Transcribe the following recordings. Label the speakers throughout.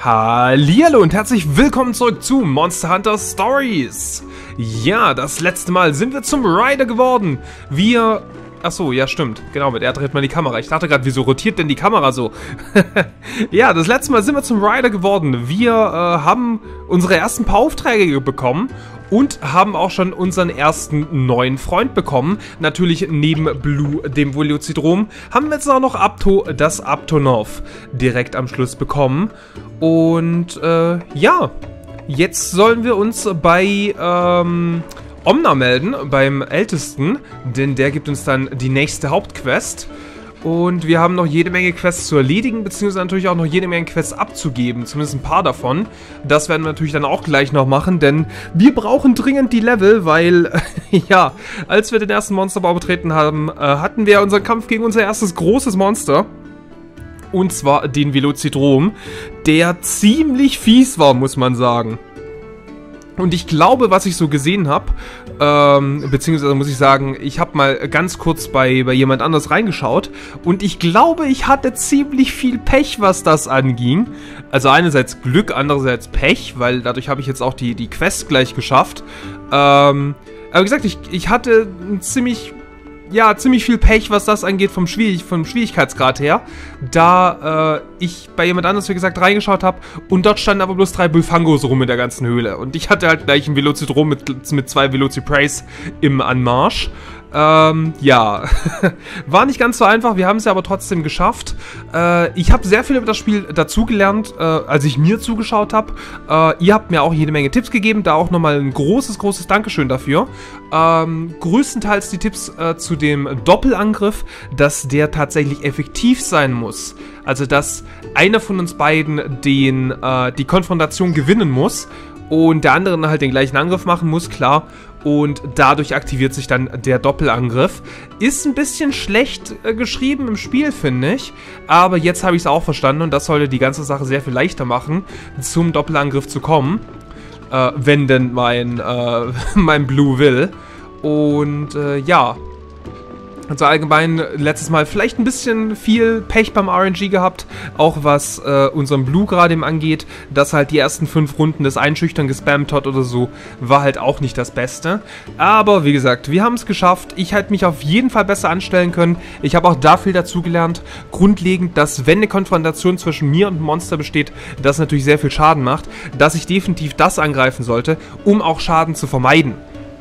Speaker 1: Hallihallo und herzlich willkommen zurück zu Monster Hunter Stories. Ja, das letzte Mal sind wir zum Rider geworden. Wir... Achso, ja stimmt. Genau, mit R dreht man die Kamera. Ich dachte gerade, wieso rotiert denn die Kamera so? ja, das letzte Mal sind wir zum Rider geworden. Wir äh, haben unsere ersten paar Aufträge bekommen und haben auch schon unseren ersten neuen Freund bekommen. Natürlich neben Blue, dem Velocitrom, haben wir jetzt auch noch Apto, das Aptonov, direkt am Schluss bekommen. Und äh, ja, jetzt sollen wir uns bei ähm, Omna melden, beim Ältesten, denn der gibt uns dann die nächste Hauptquest. Und wir haben noch jede Menge Quests zu erledigen, beziehungsweise natürlich auch noch jede Menge Quests abzugeben, zumindest ein paar davon. Das werden wir natürlich dann auch gleich noch machen, denn wir brauchen dringend die Level, weil, ja, als wir den ersten Monsterbau betreten haben, äh, hatten wir unseren Kampf gegen unser erstes großes Monster. Und zwar den Velocitrom, der ziemlich fies war, muss man sagen. Und ich glaube, was ich so gesehen habe, ähm, beziehungsweise muss ich sagen, ich habe mal ganz kurz bei, bei jemand anders reingeschaut und ich glaube, ich hatte ziemlich viel Pech, was das anging. Also einerseits Glück, andererseits Pech, weil dadurch habe ich jetzt auch die, die Quest gleich geschafft. Ähm, aber wie gesagt, ich, ich hatte ein ziemlich ja, ziemlich viel Pech, was das angeht vom, Schwierig vom Schwierigkeitsgrad her. Da äh, ich bei jemand anderes, wie gesagt, reingeschaut habe und dort standen aber bloß drei Bulfangos rum in der ganzen Höhle. Und ich hatte halt gleich ein Velocitron mit, mit zwei Velociprays im Anmarsch. Ähm, ja, war nicht ganz so einfach, wir haben es ja aber trotzdem geschafft. Äh, ich habe sehr viel über das Spiel dazugelernt, äh, als ich mir zugeschaut habe. Äh, ihr habt mir auch jede Menge Tipps gegeben, da auch nochmal ein großes, großes Dankeschön dafür. Ähm, größtenteils die Tipps äh, zu dem Doppelangriff, dass der tatsächlich effektiv sein muss. Also, dass einer von uns beiden den, äh, die Konfrontation gewinnen muss und der andere halt den gleichen Angriff machen muss, klar. Und dadurch aktiviert sich dann der Doppelangriff. Ist ein bisschen schlecht äh, geschrieben im Spiel, finde ich. Aber jetzt habe ich es auch verstanden und das sollte die ganze Sache sehr viel leichter machen, zum Doppelangriff zu kommen. Äh, wenn denn mein, äh, mein Blue will. Und äh, ja, also allgemein letztes Mal vielleicht ein bisschen viel Pech beim RNG gehabt, auch was äh, unseren Blue gerade eben angeht, dass halt die ersten fünf Runden des Einschüchtern gespammt hat oder so, war halt auch nicht das Beste. Aber wie gesagt, wir haben es geschafft. Ich hätte mich auf jeden Fall besser anstellen können. Ich habe auch da viel dazugelernt. Grundlegend, dass wenn eine Konfrontation zwischen mir und Monster besteht, das natürlich sehr viel Schaden macht, dass ich definitiv das angreifen sollte, um auch Schaden zu vermeiden.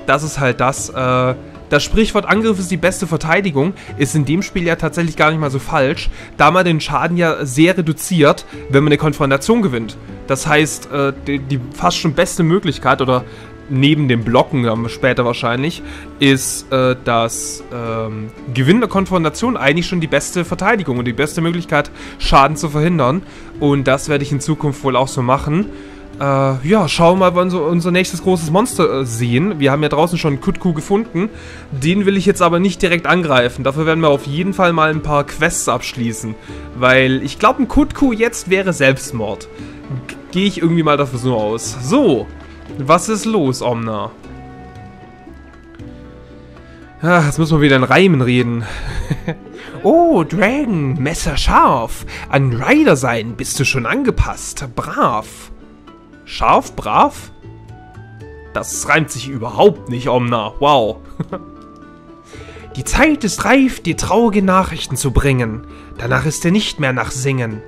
Speaker 1: Das ist halt das, äh, das Sprichwort Angriff ist die beste Verteidigung ist in dem Spiel ja tatsächlich gar nicht mal so falsch, da man den Schaden ja sehr reduziert, wenn man eine Konfrontation gewinnt. Das heißt, äh, die, fast schon beste Möglichkeit oder neben dem Blocken später wahrscheinlich, ist äh, das ähm, Gewinn der Konfrontation eigentlich schon die beste Verteidigung und die beste Möglichkeit, Schaden zu verhindern. Und das werde ich in Zukunft wohl auch so machen. Äh, ja, schauen wir mal, wann so unser nächstes großes Monster äh, sehen. Wir haben ja draußen schon Kutku gefunden. Den will ich jetzt aber nicht direkt angreifen. Dafür werden wir auf jeden Fall mal ein paar Quests abschließen. Weil ich glaube, ein Kutku jetzt wäre Selbstmord. Gehe ich irgendwie mal dafür so aus. So, was ist los, Omna? Ach, jetzt müssen wir wieder in Reimen reden. oh, Dragon, Messer scharf. An Rider sein bist du schon angepasst. Brav. Scharf, brav? Das reimt sich überhaupt nicht, Omna. Wow. Die Zeit ist reif, dir traurige Nachrichten zu bringen. Danach ist er nicht mehr nach Singen.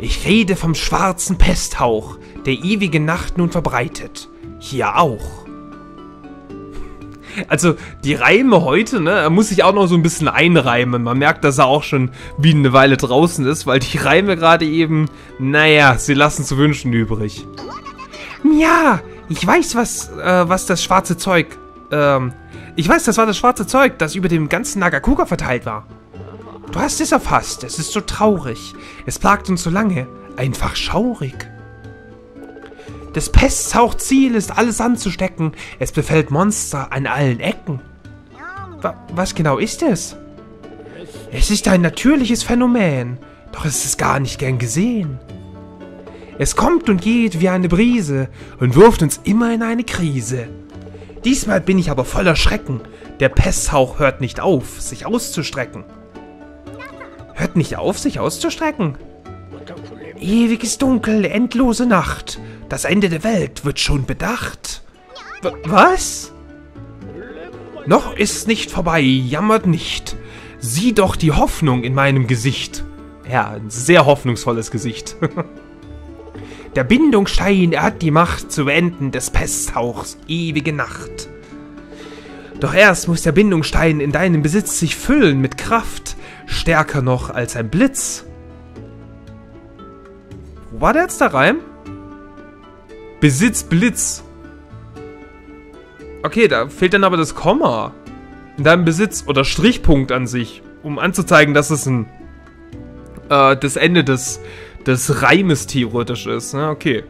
Speaker 1: Ich rede vom schwarzen Pesthauch, der ewige Nacht nun verbreitet. Hier auch. Also, die Reime heute, ne, muss sich auch noch so ein bisschen einreimen. Man merkt, dass er auch schon wie eine Weile draußen ist, weil die Reime gerade eben, naja, sie lassen zu wünschen übrig. Ja, ich weiß, was, äh, was das schwarze Zeug, ähm, ich weiß, das war das schwarze Zeug, das über dem ganzen Nagakuka verteilt war. Du hast es erfasst, es ist so traurig. Es plagt uns so lange, einfach schaurig. Des Pests Hauptziel ist, alles anzustecken. Es befällt Monster an allen Ecken. Wa was genau ist es? Es ist ein natürliches Phänomen, doch es ist gar nicht gern gesehen. Es kommt und geht wie eine Brise und wirft uns immer in eine Krise. Diesmal bin ich aber voller Schrecken. Der Pesthauch hört nicht auf, sich auszustrecken. Hört nicht auf, sich auszustrecken? Ewiges Dunkel, endlose Nacht. Das Ende der Welt wird schon bedacht. W was? Noch ist nicht vorbei, jammert nicht. Sieh doch die Hoffnung in meinem Gesicht. Ja, ein sehr hoffnungsvolles Gesicht. Der Bindungsschein, er hat die Macht zu wenden des Pesthauchs ewige Nacht. Doch erst muss der Bindungsstein in deinem Besitz sich füllen mit Kraft, stärker noch als ein Blitz. Wo war der jetzt der Reim? Besitz Blitz. Okay, da fehlt dann aber das Komma. In deinem Besitz oder Strichpunkt an sich, um anzuzeigen, dass es ein äh, das Ende des, des Reimes theoretisch ist. Ne? Okay.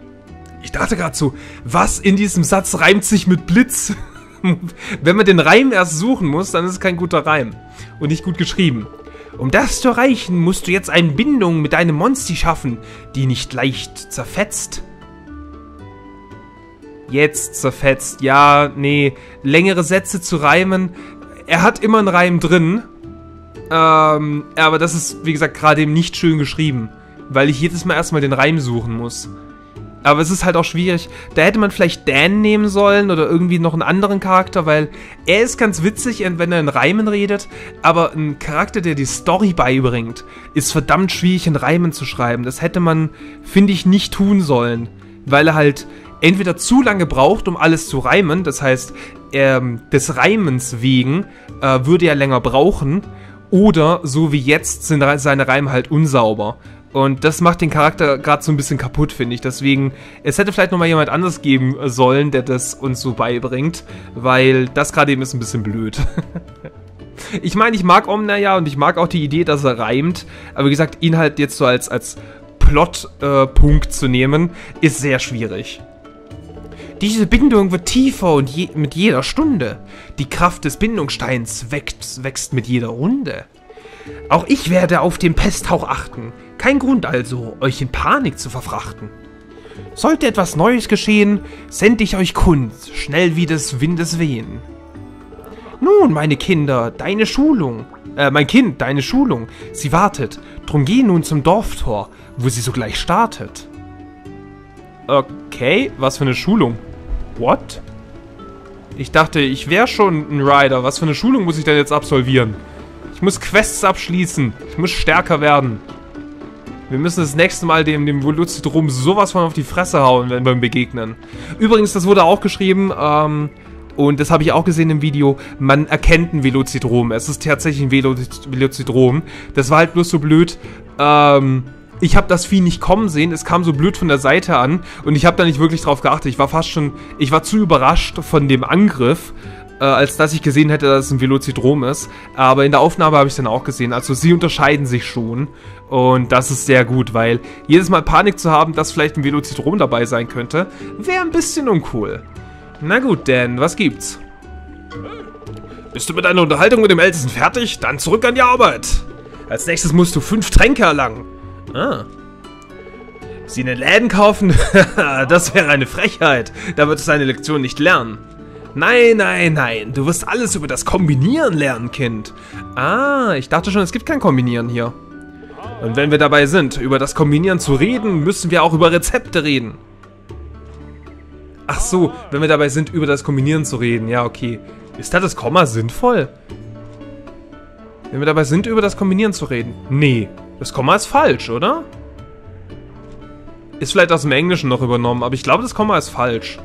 Speaker 1: Ich dachte gerade so, was in diesem Satz reimt sich mit Blitz? Wenn man den Reim erst suchen muss, dann ist es kein guter Reim. Und nicht gut geschrieben. Um das zu erreichen, musst du jetzt eine Bindung mit deinem Monster schaffen, die nicht leicht zerfetzt. Jetzt zerfetzt. Ja, nee. Längere Sätze zu reimen. Er hat immer einen Reim drin. Ähm, aber das ist, wie gesagt, gerade eben nicht schön geschrieben. Weil ich jedes Mal erstmal den Reim suchen muss. Aber es ist halt auch schwierig. Da hätte man vielleicht Dan nehmen sollen oder irgendwie noch einen anderen Charakter, weil er ist ganz witzig, wenn er in Reimen redet, aber ein Charakter, der die Story beibringt, ist verdammt schwierig in Reimen zu schreiben. Das hätte man, finde ich, nicht tun sollen, weil er halt entweder zu lange braucht, um alles zu reimen, das heißt, ähm, des Reimens wegen äh, würde er länger brauchen, oder so wie jetzt sind seine Reime halt unsauber. Und das macht den Charakter gerade so ein bisschen kaputt, finde ich. Deswegen, es hätte vielleicht nochmal jemand anders geben sollen, der das uns so beibringt, weil das gerade eben ist ein bisschen blöd. ich meine, ich mag Omna ja und ich mag auch die Idee, dass er reimt, aber wie gesagt, ihn halt jetzt so als, als Plotpunkt äh, zu nehmen, ist sehr schwierig. Diese Bindung wird tiefer und je mit jeder Stunde. Die Kraft des Bindungssteins wächst, wächst mit jeder Runde. Auch ich werde auf den Pesthauch achten. Kein Grund also, euch in Panik zu verfrachten. Sollte etwas Neues geschehen, sende ich euch kund, schnell wie des Windes wehen. Nun, meine Kinder, deine Schulung, äh, mein Kind, deine Schulung, sie wartet, drum geh nun zum Dorftor, wo sie sogleich startet. Okay, was für eine Schulung? What? Ich dachte, ich wäre schon ein Rider. Was für eine Schulung muss ich denn jetzt absolvieren? Ich muss Quests abschließen. Ich muss stärker werden. Wir müssen das nächste Mal dem, dem Velocitrom sowas von auf die Fresse hauen, wenn wir ihm begegnen. Übrigens, das wurde auch geschrieben, ähm, und das habe ich auch gesehen im Video, man erkennt ein Velocitrom. Es ist tatsächlich ein Velocitrom. Das war halt bloß so blöd, ähm, ich habe das Vieh nicht kommen sehen. Es kam so blöd von der Seite an und ich habe da nicht wirklich drauf geachtet. Ich war fast schon, ich war zu überrascht von dem Angriff, äh, als dass ich gesehen hätte, dass es ein Velocitrom ist. Aber in der Aufnahme habe ich es dann auch gesehen. Also sie unterscheiden sich schon und das ist sehr gut, weil jedes Mal Panik zu haben, dass vielleicht ein Velocitrom dabei sein könnte, wäre ein bisschen uncool. Na gut, denn was gibt's? Bist du mit deiner Unterhaltung mit dem Ältesten fertig? Dann zurück an die Arbeit. Als nächstes musst du fünf Tränke erlangen. Ah. Sie in den Läden kaufen? das wäre eine Frechheit. Da wird es seine Lektion nicht lernen. Nein, nein, nein. Du wirst alles über das Kombinieren lernen, Kind. Ah, ich dachte schon, es gibt kein Kombinieren hier. Und wenn wir dabei sind, über das Kombinieren zu reden, müssen wir auch über Rezepte reden. Ach so, wenn wir dabei sind, über das Kombinieren zu reden. Ja, okay. Ist da das Komma sinnvoll? Wenn wir dabei sind, über das Kombinieren zu reden. Nee, das Komma ist falsch, oder? Ist vielleicht aus dem Englischen noch übernommen, aber ich glaube, das Komma ist falsch.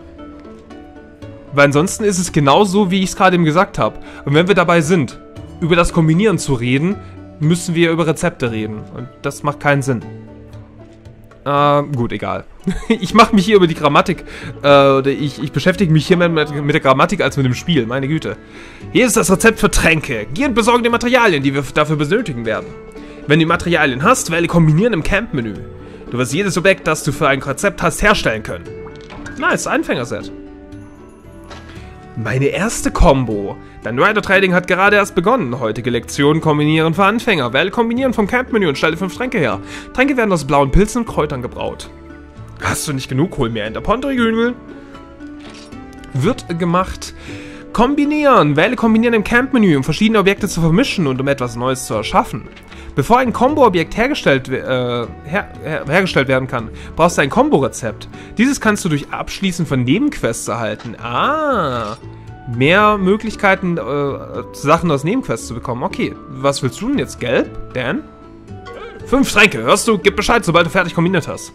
Speaker 1: Weil ansonsten ist es genauso, wie ich es gerade eben gesagt habe. Und wenn wir dabei sind, über das Kombinieren zu reden, müssen wir über Rezepte reden. Und das macht keinen Sinn. Äh, gut, egal. ich mache mich hier über die Grammatik, äh, oder ich, ich beschäftige mich hier mehr mit, mit, der Grammatik als mit dem Spiel, meine Güte. Hier ist das Rezept für Tränke. Geh und besorge die Materialien, die wir dafür benötigen werden. Wenn du Materialien hast, wähle Kombinieren im Camp-Menü. Du wirst jedes Objekt, das du für ein Rezept hast, herstellen können. Nice, Einfängerset. Meine erste Combo. Dein Rider Trading hat gerade erst begonnen. Heutige Lektion Kombinieren für Anfänger. Wähle Kombinieren vom Camp-Menü und stelle 5 Tränke her. Tränke werden aus blauen Pilzen und Kräutern gebraut. Hast du nicht genug? Hol der Pontrigüngel. Wird gemacht. Kombinieren. Wähle Kombinieren im Camp-Menü, um verschiedene Objekte zu vermischen und um etwas Neues zu erschaffen. Bevor ein Combo-Objekt hergestellt, äh, her, her, hergestellt werden kann, brauchst du ein Combo-Rezept. Dieses kannst du durch Abschließen von Nebenquests erhalten. Ah, mehr Möglichkeiten, äh, Sachen aus Nebenquests zu bekommen. Okay, was willst du denn jetzt? Gelb? Dan? Fünf Tränke, hörst du? Gib Bescheid, sobald du fertig kombiniert hast.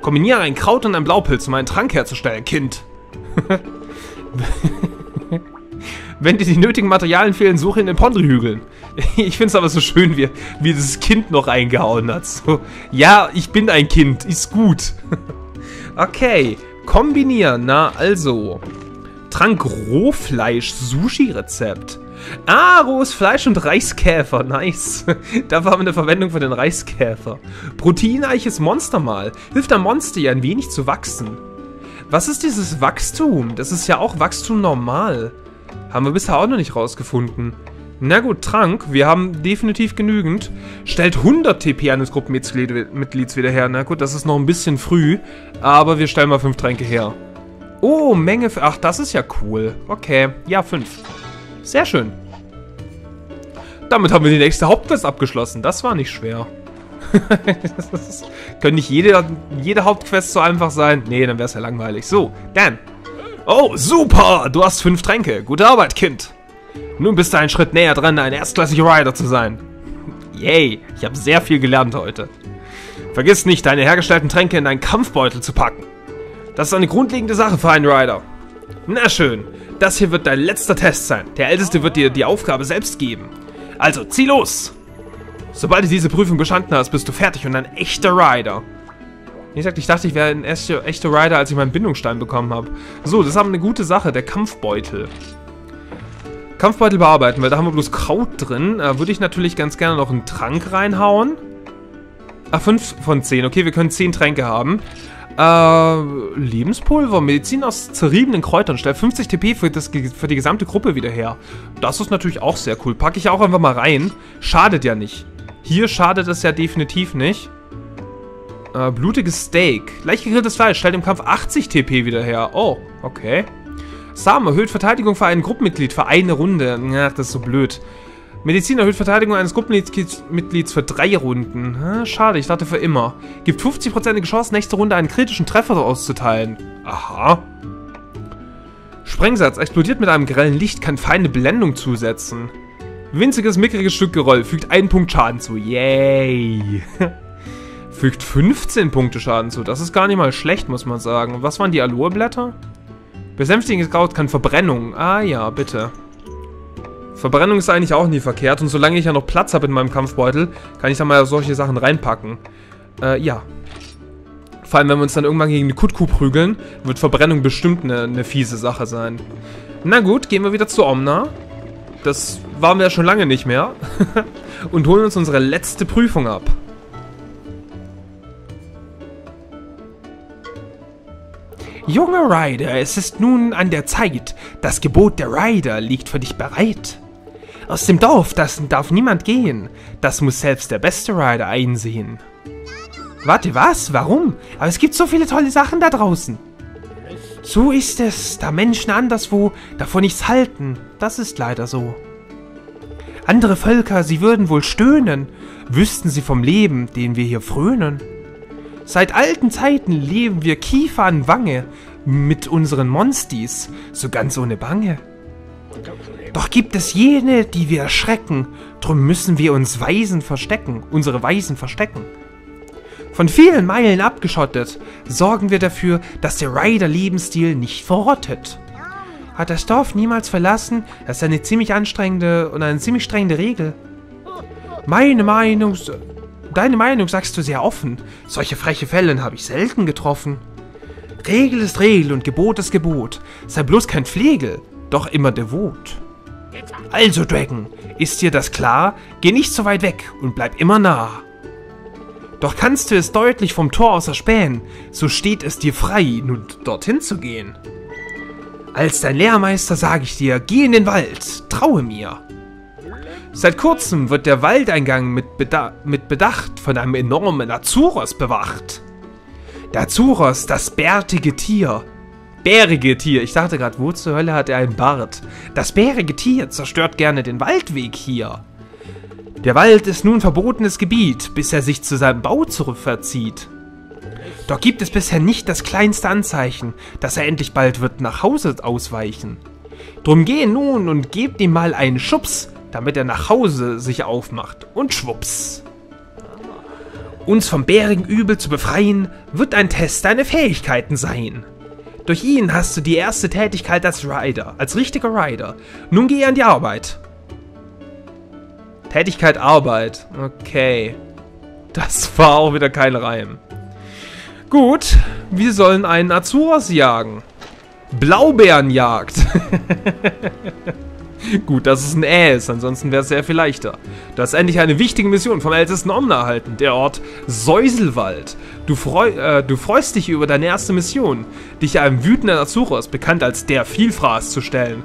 Speaker 1: Kombiniere ein Kraut und ein Blaupilz, um einen Trank herzustellen, Kind. Wenn dir die nötigen Materialien fehlen, suche in den Pondri-Hügeln. Ich finde es aber so schön, wie, wie das Kind noch reingehauen hat. So, ja, ich bin ein Kind, ist gut. okay, kombinieren. Na, also. Trank Rohfleisch Sushi Rezept. Ah, rohes Fleisch und Reiskäfer. Nice. da war eine Verwendung für den Reiskäfer. Proteinreiches Monstermal. Hilft am Monster ja ein wenig zu wachsen. Was ist dieses Wachstum? Das ist ja auch Wachstum normal. Haben wir bisher auch noch nicht rausgefunden. Na gut, Trank. Wir haben definitiv genügend. Stellt 100 TP eines Gruppenmitglieds wieder her. Na gut, das ist noch ein bisschen früh. Aber wir stellen mal 5 Tränke her. Oh, Menge... Ach, das ist ja cool. Okay, ja, 5. Sehr schön. Damit haben wir die nächste Hauptquest abgeschlossen. Das war nicht schwer. das können nicht jede, jede Hauptquest so einfach sein? Nee, dann wäre es ja langweilig. So, Dan. Oh, super! Du hast fünf Tränke. Gute Arbeit, Kind. Nun bist du einen Schritt näher dran, ein erstklassiger Rider zu sein. Yay, ich habe sehr viel gelernt heute. Vergiss nicht, deine hergestellten Tränke in deinen Kampfbeutel zu packen. Das ist eine grundlegende Sache für einen Rider. Na schön, das hier wird dein letzter Test sein. Der Älteste wird dir die Aufgabe selbst geben. Also, zieh los! Sobald du diese Prüfung bestanden hast, bist du fertig und ein echter Rider. Wie gesagt, ich dachte, ich wäre ein echter Rider, als ich meinen Bindungsstein bekommen habe. So, das ist aber eine gute Sache, der Kampfbeutel. Kampfbeutel bearbeiten, weil da haben wir bloß Kraut drin. Da würde ich natürlich ganz gerne noch einen Trank reinhauen. Ah, 5 von 10. Okay, wir können 10 Tränke haben. Äh, Lebenspulver, Medizin aus zerriebenen Kräutern. Stellt 50 TP für, das, für die gesamte Gruppe wieder her. Das ist natürlich auch sehr cool. Packe ich auch einfach mal rein. Schadet ja nicht. Hier schadet es ja definitiv nicht. Äh, blutiges Steak. Leicht gegrilltes Fleisch stellt im Kampf 80 TP wieder her. Oh, okay. Samen erhöht Verteidigung für ein Gruppenmitglied für eine Runde. Ach, das ist so blöd. Medizin erhöht Verteidigung eines Gruppenmitglieds für drei Runden. Hm, schade, ich dachte für immer. Gibt 50% Chance, nächste Runde einen kritischen Treffer auszuteilen. Aha. Sprengsatz. Explodiert mit einem grellen Licht, kann feine Blendung zusetzen. Winziges, mickriges Stück Geröll. Fügt einen Punkt Schaden zu. Yay. Fügt 15 Punkte Schaden zu. Das ist gar nicht mal schlecht, muss man sagen. Was waren die Aloe-Blätter? Besänftigendes Kraut kann Verbrennung. Ah ja, bitte. Verbrennung ist eigentlich auch nie verkehrt. Und solange ich ja noch Platz habe in meinem Kampfbeutel, kann ich da mal solche Sachen reinpacken. Äh, ja. Vor allem, wenn wir uns dann irgendwann gegen eine Kutku prügeln, wird Verbrennung bestimmt eine, eine fiese Sache sein. Na gut, gehen wir wieder zu Omna. Das waren wir ja schon lange nicht mehr. Und holen uns unsere letzte Prüfung ab. Junge Rider, es ist nun an der Zeit. Das Gebot der Rider liegt für dich bereit. Aus dem Dorf, das darf niemand gehen. Das muss selbst der beste Rider einsehen. Warte, was? Warum? Aber es gibt so viele tolle Sachen da draußen. So ist es, da Menschen anderswo davon nichts halten. Das ist leider so. Andere Völker, sie würden wohl stöhnen, wüssten sie vom Leben, den wir hier frönen. Seit alten Zeiten leben wir Kiefer an Wange mit unseren Monstis, so ganz ohne Bange. Doch gibt es jene, die wir erschrecken, drum müssen wir uns Weisen verstecken, unsere Weisen verstecken. Von vielen Meilen abgeschottet, sorgen wir dafür, dass der Rider-Lebensstil nicht verrottet. Hat das Dorf niemals verlassen, das ist eine ziemlich anstrengende und eine ziemlich strengende Regel. Meine Meinung Deine Meinung sagst du sehr offen. Solche freche Fälle habe ich selten getroffen. Regel ist Regel und Gebot ist Gebot. Sei bloß kein Pflegel, doch immer devot. Also, Dragon, ist dir das klar? Geh nicht so weit weg und bleib immer nah. Doch kannst du es deutlich vom Tor aus erspähen, so steht es dir frei, nun dorthin zu gehen. Als dein Lehrmeister sage ich dir, geh in den Wald, traue mir. Seit kurzem wird der Waldeingang mit, Beda mit Bedacht von einem enormen Azuros bewacht. Der Azuros, das bärtige Tier. Bärige Tier. Ich dachte gerade, wo zur Hölle hat er einen Bart? Das bärige Tier zerstört gerne den Waldweg hier. Der Wald ist nun verbotenes Gebiet, bis er sich zu seinem Bau zurückverzieht. Doch gibt es bisher nicht das kleinste Anzeichen, dass er endlich bald wird nach Hause ausweichen. Drum geh nun und gebt ihm mal einen Schubs, damit er nach Hause sich aufmacht. Und schwupps. Uns vom bärigen Übel zu befreien, wird ein Test deiner Fähigkeiten sein. Durch ihn hast du die erste Tätigkeit als Rider, als richtiger Rider. Nun geh an die Arbeit. Tätigkeit Arbeit. Okay. Das war auch wieder kein Reim. Gut, wir sollen einen Azuras jagen. Blaubeerenjagd. Gut, dass es ein Ä ist, ansonsten wäre es sehr viel leichter. Du hast endlich eine wichtige Mission vom ältesten Omna erhalten, der Ort Säuselwald. Du, freu, äh, du freust dich über deine erste Mission, dich einem wütenden Azuros, bekannt als der Vielfraß, zu stellen.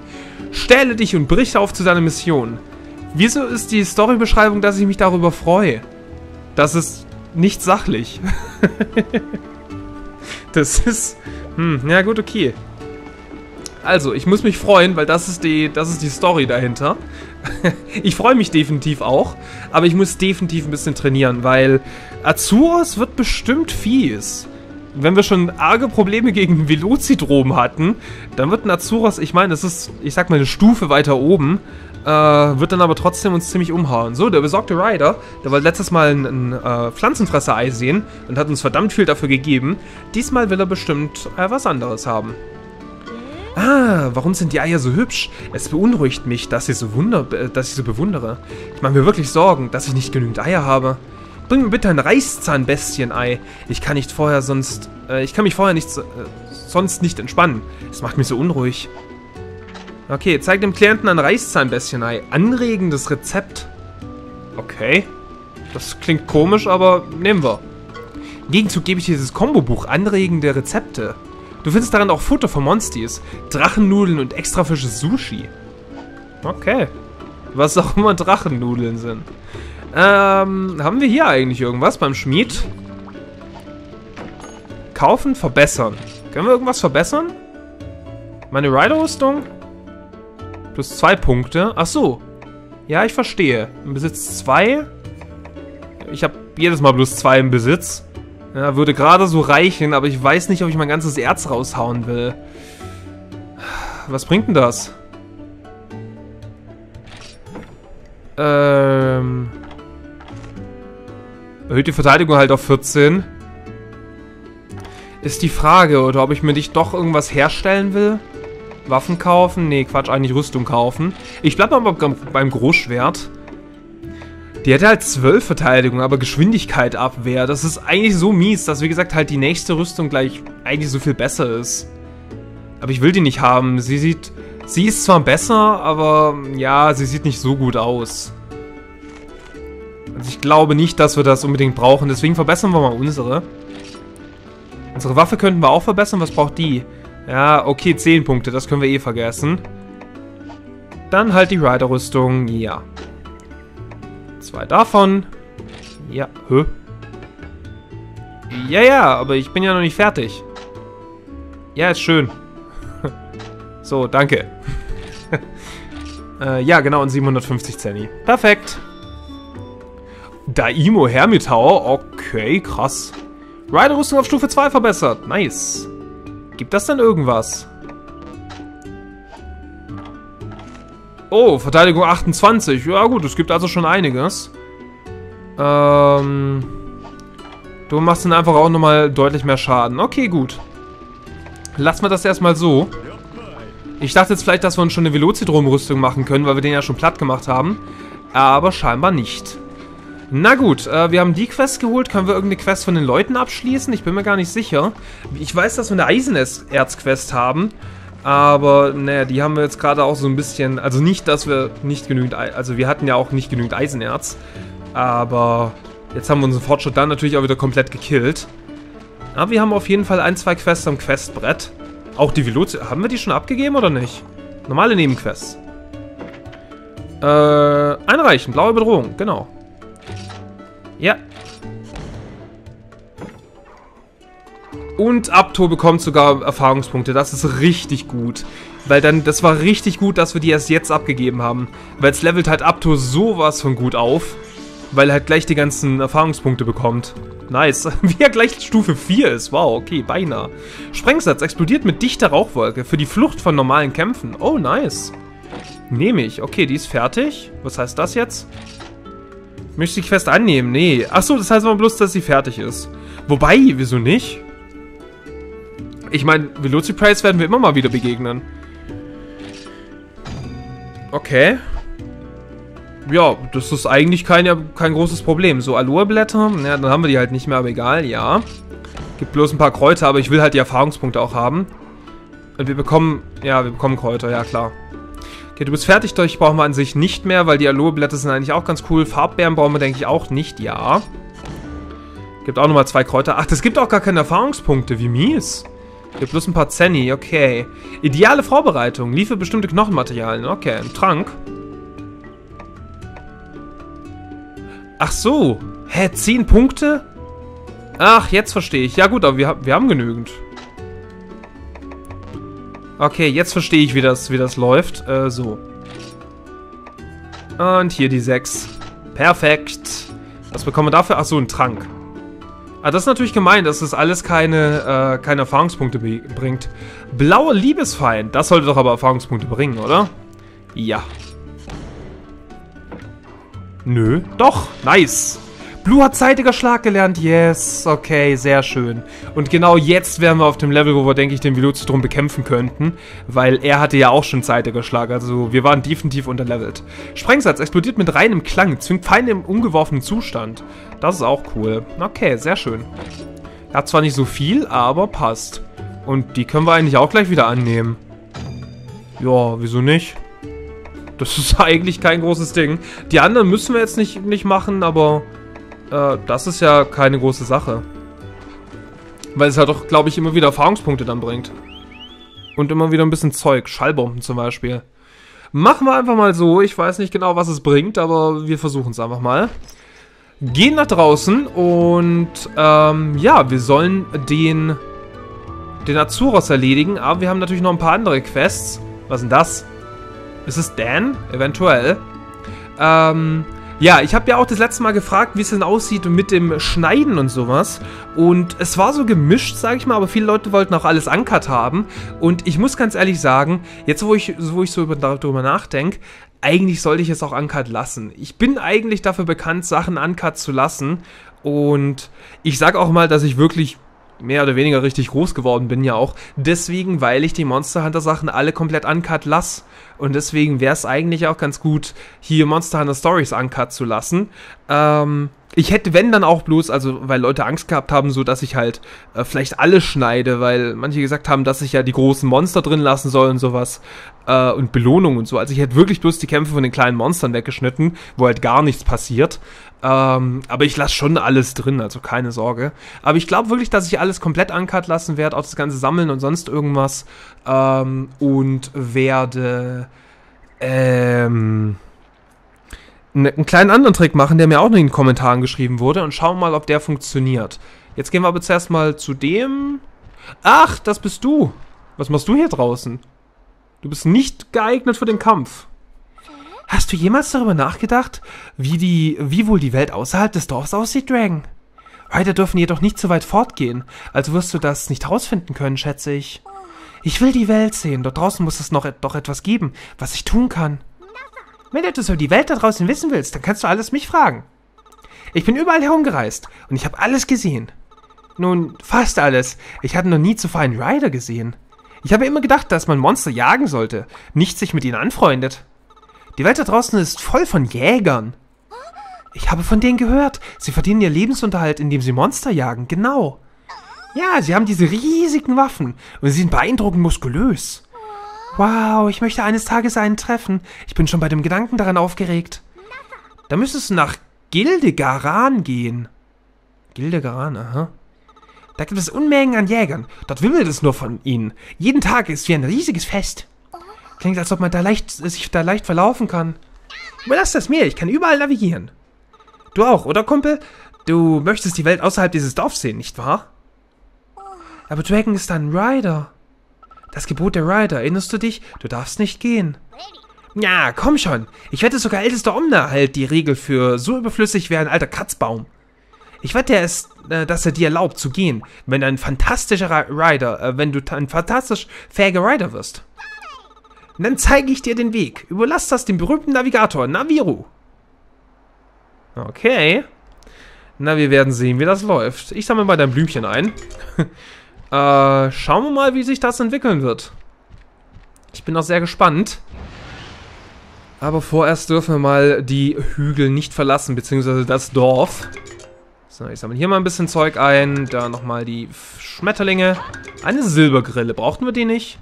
Speaker 1: Stelle dich und brich auf zu deiner Mission. Wieso ist die Storybeschreibung, dass ich mich darüber freue? Das ist nicht sachlich. das ist... Hm, ja gut, okay. Also, ich muss mich freuen, weil das ist die, das ist die Story dahinter. ich freue mich definitiv auch, aber ich muss definitiv ein bisschen trainieren, weil Azuros wird bestimmt fies. Wenn wir schon arge Probleme gegen Velocidrom hatten, dann wird ein Azuros, ich meine, das ist, ich sag mal, eine Stufe weiter oben, äh, wird dann aber trotzdem uns ziemlich umhauen. So, der besorgte Rider, der wollte letztes Mal ein, ein äh, Pflanzenfresser-Ei sehen und hat uns verdammt viel dafür gegeben. Diesmal will er bestimmt äh, was anderes haben. Ah, warum sind die Eier so hübsch? Es beunruhigt mich, dass ich so, wunder, äh, dass ich so bewundere. Ich mache mir wirklich Sorgen, dass ich nicht genügend Eier habe. Bring mir bitte ein Reißzahnbestienei. Ich kann nicht vorher sonst... Äh, ich kann mich vorher nicht... Äh, sonst nicht entspannen. Es macht mich so unruhig. Okay, zeig dem Klienten ein Reißzahnbestienei. Anregendes Rezept. Okay. Das klingt komisch, aber nehmen wir. Im Gegenzug gebe ich dieses Kombobuch Anregende Rezepte. Du findest darin auch Futter von Monsties, Drachennudeln und extra frisches Sushi. Okay. Was auch immer Drachennudeln sind. Ähm, haben wir hier eigentlich irgendwas beim Schmied? Kaufen, verbessern. Können wir irgendwas verbessern? Meine Rider-Rüstung? Plus zwei Punkte. Ach so. Ja, ich verstehe. Im Besitz zwei. Ich habe jedes Mal plus zwei im Besitz. Ja, würde gerade so reichen, aber ich weiß nicht, ob ich mein ganzes Erz raushauen will. Was bringt denn das? Ähm... Erhöht die Verteidigung halt auf 14. Ist die Frage, oder ob ich mir nicht doch irgendwas herstellen will? Waffen kaufen? Nee, Quatsch, eigentlich Rüstung kaufen. Ich bleib mal beim Großschwert. Die hätte halt 12 Verteidigung, aber Geschwindigkeit Abwehr. Das ist eigentlich so mies, dass wie gesagt halt die nächste Rüstung gleich eigentlich so viel besser ist. Aber ich will die nicht haben. Sie sieht... Sie ist zwar besser, aber ja, sie sieht nicht so gut aus. Also ich glaube nicht, dass wir das unbedingt brauchen. Deswegen verbessern wir mal unsere. Unsere Waffe könnten wir auch verbessern. Was braucht die? Ja, okay, 10 Punkte. Das können wir eh vergessen. Dann halt die Rider-Rüstung. Ja. Zwei davon. Ja, hä? Ja, ja, aber ich bin ja noch nicht fertig. Ja, ist schön. so, danke. äh, ja, genau, und 750 Zenny. Perfekt. Daimo Hermitau. Okay, krass. Rider-Rüstung auf Stufe 2 verbessert. Nice. Gibt das denn irgendwas? Oh, Verteidigung 28. Ja gut, es gibt also schon einiges. Ähm... Du machst dann einfach auch nochmal deutlich mehr Schaden. Okay, gut. Lassen wir das erstmal so. Ich dachte jetzt vielleicht, dass wir uns schon eine Velocidrom-Rüstung machen können, weil wir den ja schon platt gemacht haben. Aber scheinbar nicht. Na gut, äh, wir haben die Quest geholt. Können wir irgendeine Quest von den Leuten abschließen? Ich bin mir gar nicht sicher. Ich weiß, dass wir eine Eisenerz-Quest haben. Aber, naja, die haben wir jetzt gerade auch so ein bisschen... Also nicht, dass wir nicht genügend... Also wir hatten ja auch nicht genügend Eisenerz. Aber jetzt haben wir unseren Fortschritt dann natürlich auch wieder komplett gekillt. Aber wir haben auf jeden Fall ein, zwei Quests am Questbrett. Auch die Veloci... Haben wir die schon abgegeben oder nicht? Normale Nebenquests. Äh, einreichen. Blaue Bedrohung. Genau. Ja, Und Abto bekommt sogar Erfahrungspunkte. Das ist richtig gut. Weil dann, das war richtig gut, dass wir die erst jetzt abgegeben haben. Weil es levelt halt Abto sowas von gut auf. weil er halt gleich die ganzen Erfahrungspunkte bekommt. Nice. Wie er gleich Stufe 4 ist. Wow, okay, beinahe. Sprengsatz explodiert mit dichter Rauchwolke für die Flucht von normalen Kämpfen. Oh, nice. Nehme ich. Okay, die ist fertig. Was heißt das jetzt? Möchte ich fest annehmen? Nee. Achso, das heißt aber bloß, dass sie fertig ist. Wobei, wieso nicht? Ich meine, Velociprice werden wir immer mal wieder begegnen. Okay. Ja, das ist eigentlich kein, kein großes Problem. So Aloe-Blätter, ja, dann haben wir die halt nicht mehr, aber egal, ja. Gibt bloß ein paar Kräuter, aber ich will halt die Erfahrungspunkte auch haben. Und wir bekommen, ja, wir bekommen Kräuter, ja klar. Okay, du bist fertig, durch brauchen wir an sich nicht mehr, weil die Aloe-Blätter sind eigentlich auch ganz cool. Farbbeeren brauchen wir, denke ich, auch nicht, ja. Gibt auch nochmal zwei Kräuter. Ach, das gibt auch gar keine Erfahrungspunkte, wie mies. Gibt bloß ein paar Zenny, okay. Ideale Vorbereitung, liefere bestimmte Knochenmaterialien, okay. Ein Trank. Ach so. Hä, 10 Punkte? Ach, jetzt verstehe ich. Ja gut, aber wir, wir haben genügend. Okay, jetzt verstehe ich, wie das, wie das läuft. Äh, so. Und hier die 6. Perfekt. Was bekommen wir dafür? Ach so, ein Trank. Ah, das ist natürlich gemein, dass das alles keine, äh, keine Erfahrungspunkte bringt. Blauer Liebesfeind. Das sollte doch aber Erfahrungspunkte bringen, oder? Ja. Nö. Doch. Nice. Blue hat zeitiger Schlag gelernt. Yes. Okay, sehr schön. Und genau jetzt wären wir auf dem Level, wo wir, denke ich, den Velocitron bekämpfen könnten. Weil er hatte ja auch schon zeitiger Schlag. Also wir waren definitiv unterlevelt. Sprengsatz explodiert mit reinem Klang. Zwingt Feinde im umgeworfenen Zustand. Das ist auch cool. Okay, sehr schön. Er hat zwar nicht so viel, aber passt. Und die können wir eigentlich auch gleich wieder annehmen. Ja, wieso nicht? Das ist eigentlich kein großes Ding. Die anderen müssen wir jetzt nicht, nicht machen, aber äh, das ist ja keine große Sache. Weil es ja doch, glaube ich, immer wieder Erfahrungspunkte dann bringt. Und immer wieder ein bisschen Zeug. Schallbomben zum Beispiel. Machen wir einfach mal so. Ich weiß nicht genau, was es bringt, aber wir versuchen es einfach mal. Gehen nach draußen und ähm, ja, wir sollen den, den Azuros erledigen. Aber wir haben natürlich noch ein paar andere Quests. Was ist denn das? Ist es Dan? Eventuell. Ähm, ja, ich habe ja auch das letzte Mal gefragt, wie es denn aussieht mit dem Schneiden und sowas. Und es war so gemischt, sage ich mal, aber viele Leute wollten auch alles uncut haben. Und ich muss ganz ehrlich sagen, jetzt wo ich, wo ich so darüber nachdenke, eigentlich sollte ich es auch uncut lassen. Ich bin eigentlich dafür bekannt, Sachen uncut zu lassen. Und ich sage auch mal, dass ich wirklich mehr oder weniger richtig groß geworden bin ja auch. Deswegen, weil ich die Monster Hunter Sachen alle komplett uncut lasse. Und deswegen wäre es eigentlich auch ganz gut, hier Monster Hunter Stories uncut zu lassen. Ähm, ich hätte, wenn dann auch bloß, also weil Leute Angst gehabt haben, so dass ich halt äh, vielleicht alles schneide, weil manche gesagt haben, dass ich ja die großen Monster drin lassen soll und sowas äh, und Belohnung und so. Also ich hätte wirklich bloß die Kämpfe von den kleinen Monstern weggeschnitten, wo halt gar nichts passiert. Ähm, aber ich lasse schon alles drin, also keine Sorge. Aber ich glaube wirklich, dass ich alles komplett uncut lassen werde, auch das ganze Sammeln und sonst irgendwas. Ähm, und werde ähm, einen kleinen anderen Trick machen, der mir auch in den Kommentaren geschrieben wurde und schauen mal, ob der funktioniert. Jetzt gehen wir aber zuerst mal zu dem... Ach, das bist du. Was machst du hier draußen? Du bist nicht geeignet für den Kampf. Hast du jemals darüber nachgedacht, wie, die, wie wohl die Welt außerhalb des Dorfs aussieht, Dragon? Rider dürfen jedoch nicht so weit fortgehen, also wirst du das nicht herausfinden können, schätze ich. Ich will die Welt sehen, dort draußen muss es noch doch etwas geben, was ich tun kann. Wenn du etwas über die Welt da draußen wissen willst, dann kannst du alles mich fragen. Ich bin überall herumgereist und ich habe alles gesehen. Nun, fast alles. Ich hatte noch nie zuvor einen Rider gesehen. Ich habe immer gedacht, dass man Monster jagen sollte, nicht sich mit ihnen anfreundet. Die Welt da draußen ist voll von Jägern. Ich habe von denen gehört. Sie verdienen ihr Lebensunterhalt, indem sie Monster jagen. Genau. Ja, sie haben diese riesigen Waffen und sie sind beeindruckend muskulös. Wow, ich möchte eines Tages einen treffen. Ich bin schon bei dem Gedanken daran aufgeregt. Da müsstest du nach Gildegaran gehen. Gildegaran, aha. Da gibt es Unmengen an Jägern. Dort wimmelt es nur von ihnen. Jeden Tag ist wie ein riesiges Fest. Klingt, als ob man da leicht, sich da leicht verlaufen kann. Überlass das mir, ich kann überall navigieren. Du auch, oder Kumpel? Du möchtest die Welt außerhalb dieses Dorfs sehen, nicht wahr? Aber Dragon ist ein Rider. Das Gebot der Rider, erinnerst du dich? Du darfst nicht gehen. Ja, komm schon. Ich wette sogar ältester Omna halt die Regel für so überflüssig wie ein alter Kratzbaum. Ich wette, ist, äh, dass er dir erlaubt zu gehen, wenn du ein fantastischer Rider, äh, wenn du ein fantastisch fähiger Rider wirst. Dann zeige ich dir den Weg. Überlass das dem berühmten Navigator, Naviru. Okay. Na, wir werden sehen, wie das läuft. Ich sammle mal dein Blümchen ein. äh, schauen wir mal, wie sich das entwickeln wird. Ich bin auch sehr gespannt. Aber vorerst dürfen wir mal die Hügel nicht verlassen, beziehungsweise das Dorf. So, ich sammle hier mal ein bisschen Zeug ein. Da nochmal die Schmetterlinge. Eine Silbergrille. Brauchten wir die nicht?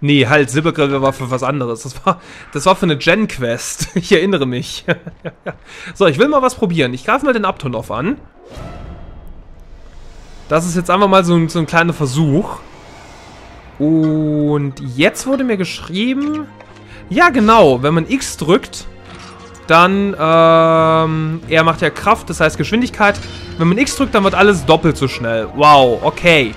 Speaker 1: Nee, halt, Silbergrille war für was anderes. Das war, das war für eine Gen-Quest. Ich erinnere mich. so, ich will mal was probieren. Ich greife mal den Abtonov an. Das ist jetzt einfach mal so ein, so ein kleiner Versuch. Und jetzt wurde mir geschrieben... Ja, genau. Wenn man X drückt, dann, ähm, er macht ja Kraft, das heißt Geschwindigkeit. Wenn man X drückt, dann wird alles doppelt so schnell. Wow, okay.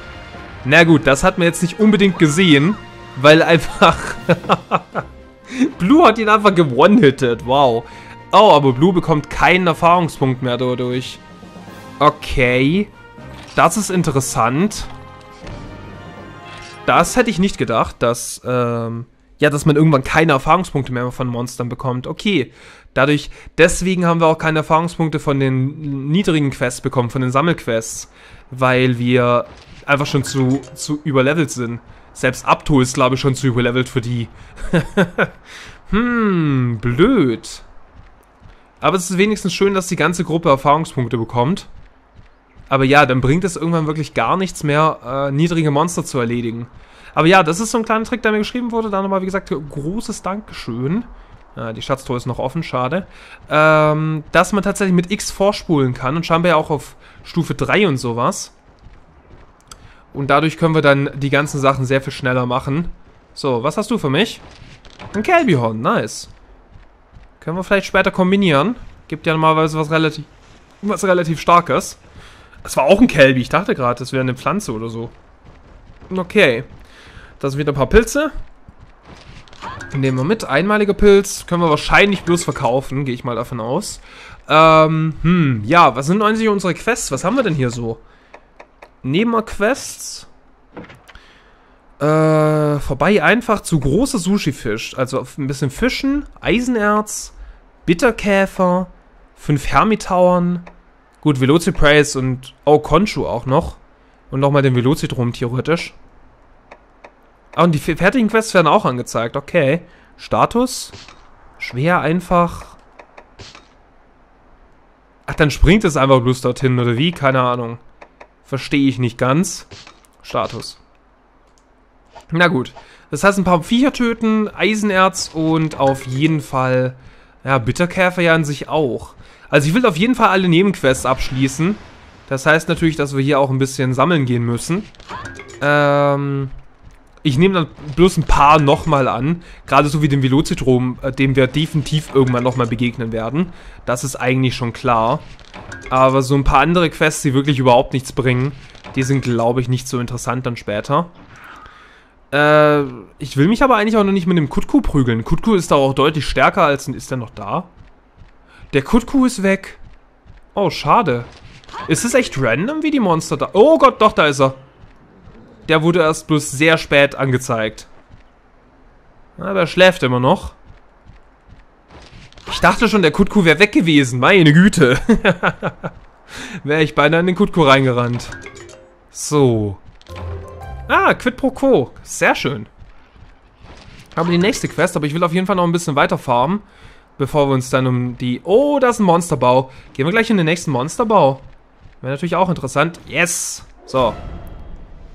Speaker 1: Na gut, das hat man jetzt nicht unbedingt gesehen, weil einfach... Blue hat ihn einfach gewonnen-hitted. Wow. Oh, aber Blue bekommt keinen Erfahrungspunkt mehr dadurch. Okay. Das ist interessant. Das hätte ich nicht gedacht, dass, ähm, ja, dass man irgendwann keine Erfahrungspunkte mehr von Monstern bekommt. Okay, dadurch, deswegen haben wir auch keine Erfahrungspunkte von den niedrigen Quests bekommen, von den Sammelquests, weil wir einfach schon zu, zu überlevelt sind. Selbst Abto ist, glaube ich, schon zu überlevelt für die. hm, blöd. Aber es ist wenigstens schön, dass die ganze Gruppe Erfahrungspunkte bekommt. Aber ja, dann bringt es irgendwann wirklich gar nichts mehr, äh, niedrige Monster zu erledigen. Aber ja, das ist so ein kleiner Trick, der mir geschrieben wurde. Da nochmal, wie gesagt, großes Dankeschön. Ja, die Schatztruhe ist noch offen, schade. Ähm, dass man tatsächlich mit X vorspulen kann und scheinbar ja auch auf Stufe 3 und sowas. Und dadurch können wir dann die ganzen Sachen sehr viel schneller machen. So, was hast du für mich? Ein Kelbihorn, nice. Können wir vielleicht später kombinieren. Gibt ja normalerweise was relativ, was relativ Starkes. Das war auch ein Kelbi. Ich dachte gerade, das wäre eine Pflanze oder so. Okay. Das sind wieder ein paar Pilze. Nehmen wir mit. Einmaliger Pilz. Können wir wahrscheinlich bloß verkaufen. Gehe ich mal davon aus. Ähm, hm, ja, was sind eigentlich unsere Quests? Was haben wir denn hier so? Nebenquests. Äh, vorbei einfach zu großer Sushi-Fisch. Also ein bisschen Fischen, Eisenerz, Bitterkäfer, fünf Hermitauern. Gut, Velociprace und oh, Konshu auch noch. Und nochmal den Velocitrum theoretisch. Ah, und die fertigen Quests werden auch angezeigt. Okay. Status. Schwer, einfach. Ach, dann springt es einfach bloß dorthin, oder wie? Keine Ahnung. Verstehe ich nicht ganz. Status. Na gut. Das heißt, ein paar Viecher töten, Eisenerz und auf jeden Fall, ja, Bitterkäfer ja an sich auch. Also ich will auf jeden Fall alle Nebenquests abschließen. Das heißt natürlich, dass wir hier auch ein bisschen sammeln gehen müssen. Ähm, ich nehme dann bloß ein paar nochmal an. Gerade so wie den Velocitrom, äh, dem wir definitiv irgendwann nochmal begegnen werden. Das ist eigentlich schon klar. Aber so ein paar andere Quests, die wirklich überhaupt nichts bringen, die sind, glaube ich, nicht so interessant dann später. Äh, ich will mich aber eigentlich auch noch nicht mit dem Kutku prügeln. Kutku ist da auch deutlich stärker als... Ist der noch da? Der Kutku ist weg. Oh, schade. Ist es echt random, wie die Monster da... Oh Gott, doch, da ist er. Der wurde erst bloß sehr spät angezeigt. Aber er schläft immer noch. Ich dachte schon, der Kutku wäre weg gewesen. Meine Güte. wäre ich beinahe in den Kutku reingerannt. So. Ah, Quid pro Quo. Sehr schön. Aber die nächste Quest, aber ich will auf jeden Fall noch ein bisschen weiter farmen, bevor wir uns dann um die... Oh, da ist ein Monsterbau. Gehen wir gleich in den nächsten Monsterbau. Wäre natürlich auch interessant. Yes! So,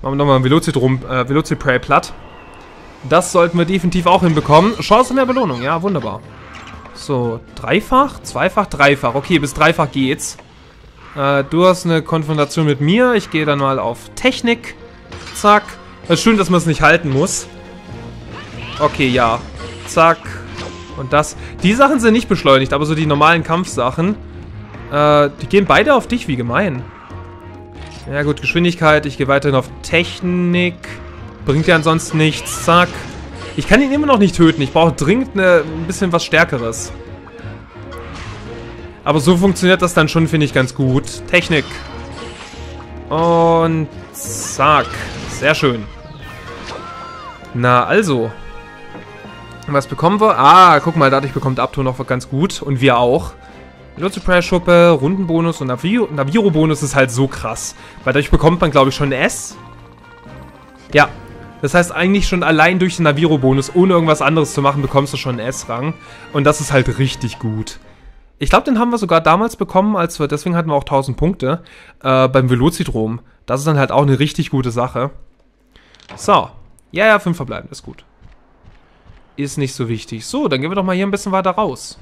Speaker 1: Machen wir nochmal ein Velocitrum, äh, Velocipray platt. Das sollten wir definitiv auch hinbekommen. Chance mehr Belohnung, ja, wunderbar. So, dreifach, zweifach, dreifach. Okay, bis dreifach geht's. Äh, du hast eine Konfrontation mit mir. Ich gehe dann mal auf Technik. Zack. Es ist schön, dass man es nicht halten muss. Okay, ja. Zack. Und das. Die Sachen sind nicht beschleunigt, aber so die normalen Kampfsachen. Äh, die gehen beide auf dich, wie gemein. Ja gut, Geschwindigkeit. Ich gehe weiterhin auf Technik. Bringt ja ansonsten nichts. Zack. Ich kann ihn immer noch nicht töten. Ich brauche dringend eine, ein bisschen was Stärkeres. Aber so funktioniert das dann schon, finde ich, ganz gut. Technik. Und zack. Sehr schön. Na, also. Was bekommen wir? Ah, guck mal, dadurch bekommt Abto noch ganz gut. Und wir auch. Veloci-Prayer-Schuppe, Rundenbonus und Naviro-Bonus ist halt so krass. Weil dadurch bekommt man, glaube ich, schon S. Ja. Das heißt, eigentlich schon allein durch den Naviro-Bonus, ohne irgendwas anderes zu machen, bekommst du schon einen S-Rang. Und das ist halt richtig gut. Ich glaube, den haben wir sogar damals bekommen, als wir, deswegen hatten wir auch 1000 Punkte, äh, beim Velocitrom. Das ist dann halt auch eine richtig gute Sache. So. Ja, ja, 5 verbleiben, ist gut. Ist nicht so wichtig. So, dann gehen wir doch mal hier ein bisschen weiter raus.